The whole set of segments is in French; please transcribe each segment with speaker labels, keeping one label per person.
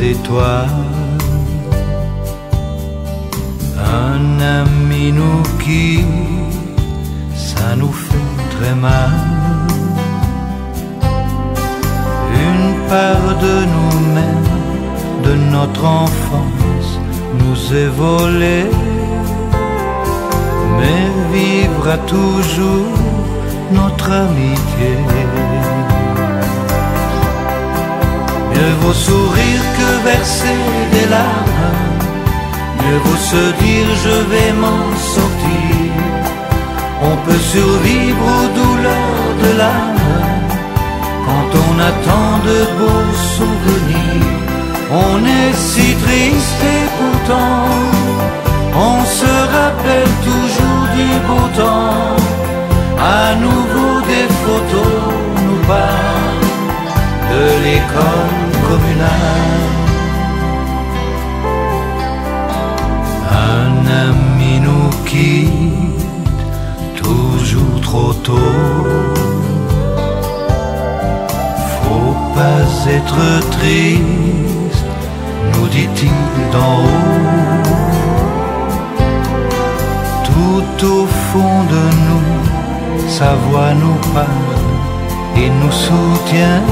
Speaker 1: étoiles. Un ami nous quitte, ça nous fait très mal. Une part de nous-mêmes, de notre enfance, nous est volée. Mais vivra toujours notre amitié. Mieux vaut sourire que verser des larmes. Mieux vaut se dire je vais m'en sortir. On peut survivre aux douleurs de l'âme quand on attend de beaux souvenirs. On est si triste et pourtant on se rappelle toujours du beau temps. À nouveau des photos nous parlent pas être triste, nous dit-il d'en haut. Tout au fond de nous, sa voix nous parle et nous soutient.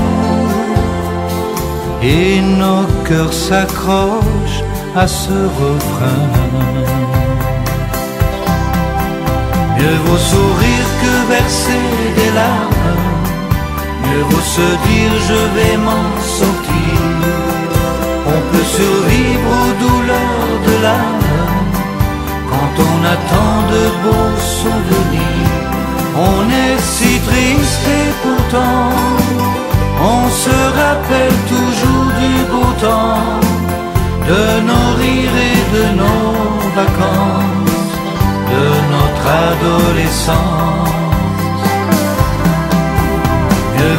Speaker 1: Et nos cœurs s'accrochent à ce refrain. Mieux vaut sourire que verser des larmes. Mieux vaut se dire je vais m'en sortir. On peut survivre aux douleurs de l'âme quand on attend de beaux souvenirs. On est si triste et pourtant on se rappelle toujours du beau temps, de nos rires et de nos vacances, de notre adolescence.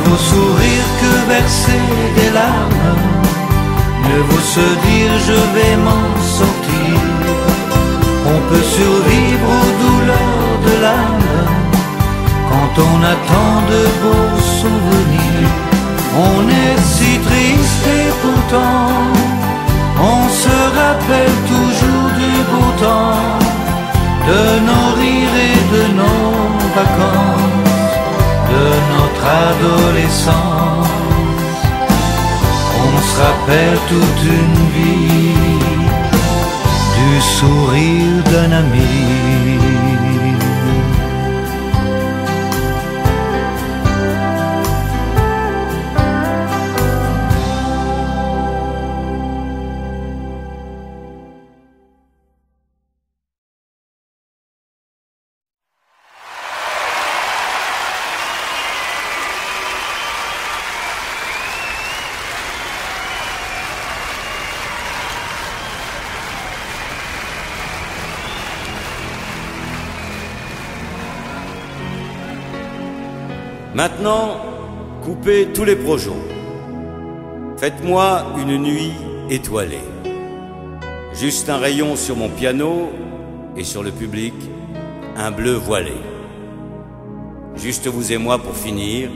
Speaker 1: Mieux vaut sourire que verser des larmes, mieux vaut se dire je vais m'en sortir. On peut survivre aux douleurs de l'âme quand on attend de beaux souvenirs. On est si triste et pourtant On se rappelle toute une vie du sourire d'un ami.
Speaker 2: Maintenant, coupez tous les projets. Faites-moi une nuit étoilée. Juste un rayon sur mon piano et sur le public, un bleu voilé. Juste vous et moi pour finir,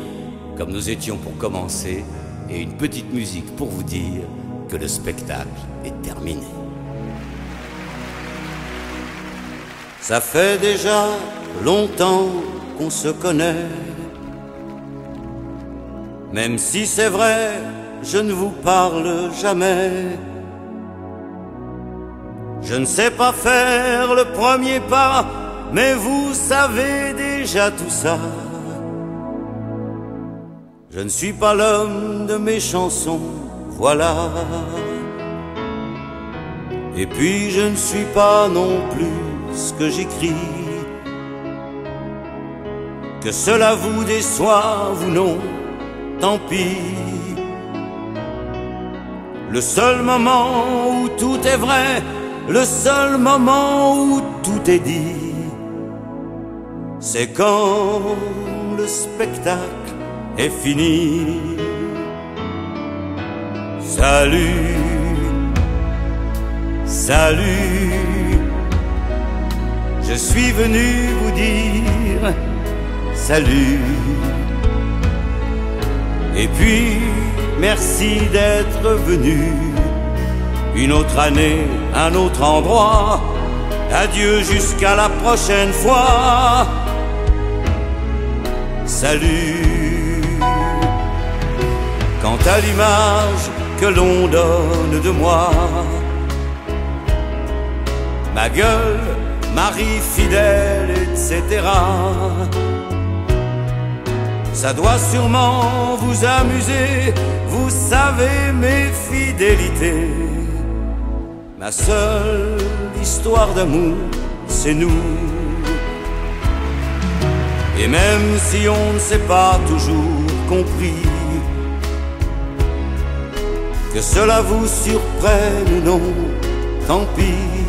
Speaker 2: comme nous étions pour commencer, et une petite musique pour vous dire que le spectacle est terminé. Ça fait déjà longtemps qu'on se connaît. Même si c'est vrai, je ne vous parle jamais. Je ne sais pas faire le premier pas, mais vous savez déjà tout ça. Je ne suis pas l'homme de mes chansons, voilà. Et puis je ne suis pas non plus ce que j'écris. Que cela vous déçoive ou non, tant pis. Le seul moment où tout est vrai, le seul moment où tout est dit, c'est quand le spectacle est fini. Salut, salut, je suis venu vous dire salut. Et puis, merci d'être venu une autre année, un autre endroit. Adieu jusqu'à la prochaine fois. Salut. Quant à l'image que l'on donne de moi, ma gueule, mari fidèle, etc. Ça doit sûrement vous amuser, vous savez mes fidélités. Ma seule histoire d'amour, c'est nous. Et même si on ne s'est pas toujours compris, que cela vous surprenne ou non, tant pis.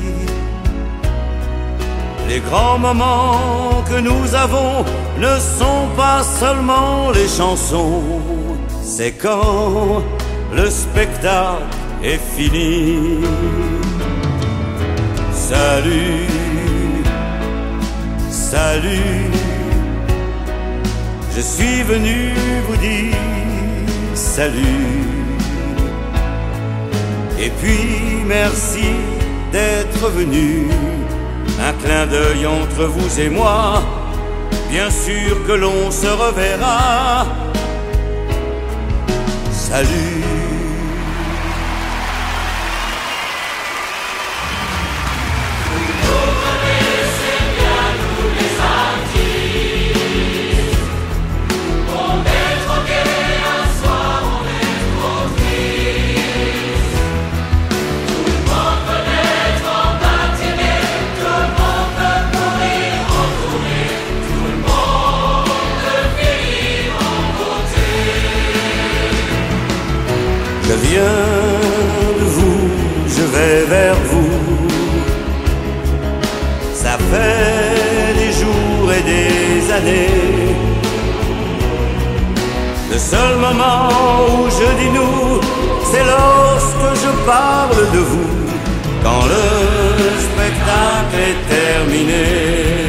Speaker 2: Les grands moments que nous avons ne sont pas seulement les chansons, c'est quand le spectacle est fini. Salut, salut, je suis venu vous dire salut. Et puis merci d'être venu, un clin d'œil entre vous et moi bien sûr que l'on se reverra. Salut. Je viens de vous, je vais vers vous. Ça fait des jours et des années. Le seul moment où je dis nous, c'est lorsque je parle de vous, quand le spectacle est terminé.